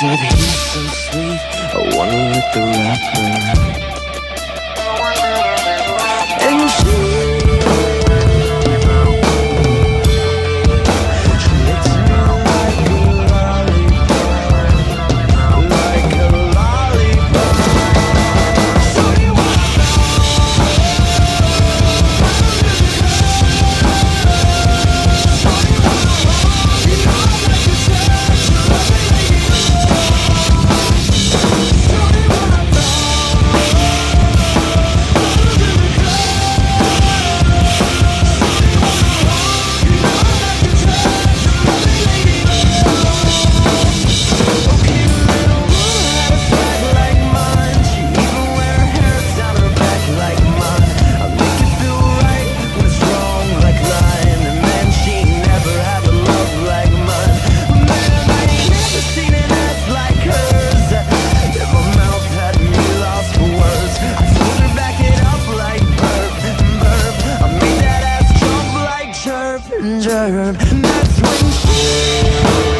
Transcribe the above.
Said he's so sweet, I wonder if the rapper germ. And that's when she.